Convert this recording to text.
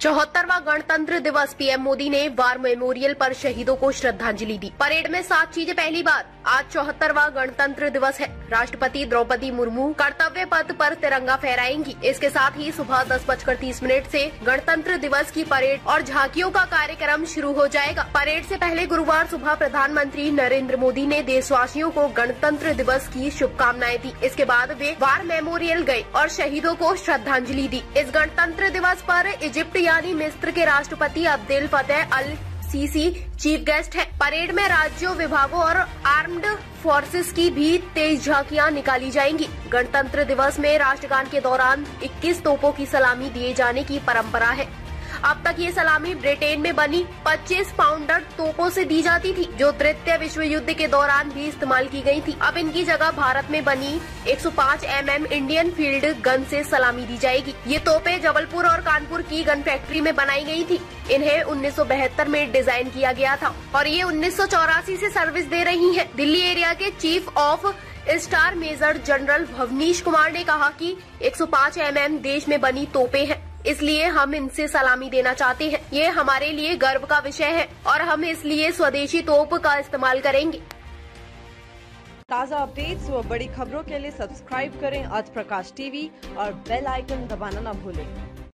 चौहत्तरवा गणतंत्र दिवस, पीएम मोदी ने वार मेमोरियल पर शहीदों को श्रद्धांजलि दी। परेड में सात चीज़ें, पहली बार आज चौहत्तरवा गणतंत्र दिवस है। राष्ट्रपति द्रौपदी मुर्मू कर्तव्य पथ पर तिरंगा फहराएँगी। इसके साथ ही सुबह दस बजकर तीस मिनट से गणतंत्र दिवस की परेड और झांकियों का कार्यक्रम शुरू हो जाएगा। परेड से पहले गुरुवार सुबह प्रधानमंत्री नरेंद्र मोदी ने देशवासियों को गणतंत्र दिवस की शुभकामनाएँ दी। इसके बाद वे वार मेमोरियल गए और शहीदों को श्रद्धांजलि दी। इस गणतंत्र दिवस पर इजिप्ट यानी मिस्र के राष्ट्रपति Abdul Fattah al Sisi chief guest है। परेड में राज्यों, विभागों और आर्म्ड फोर्सेस की भी तेज झांकियाँ निकाली जाएँगी। गणतंत्र दिवस में राष्ट्रगान के दौरान 21 तोपों की सलामी दिए जाने की परंपरा है। अब तक ये सलामी ब्रिटेन में बनी। 25 पाउंडर तोपों से दी जाती थी, जो तृतीय विश्व युद्ध के दौरान भी इस्तेमाल की गई थी। अब इनकी जगह भारत में बनी 105 एमएम इंडियन फ़ील्ड गन से सलामी दी जाएगी। ये तोपे जबलपुर और कानपुर की गन फैक्ट्री में बनाई गई थी। इन्हें उन्नीस सौ बहत्तर में डिज़ाइन किया गया था और ये उन्नीस से सर्विस दे रही है। दिल्ली एरिया के chief of staff major general Bhavnish Kumar ने कहा कि 105 एमएम देश में बनी तोपे हैं। इसलिए हम इनसे सलामी देना चाहते हैं। ये हमारे लिए गर्व का विषय है और हम इसलिए स्वदेशी तोप का इस्तेमाल करेंगे। ताज़ा अपडेट्स व बड़ी खबरों के लिए सब्सक्राइब करें आज प्रकाश टीवी और बेल आइकन दबाना न भूलें।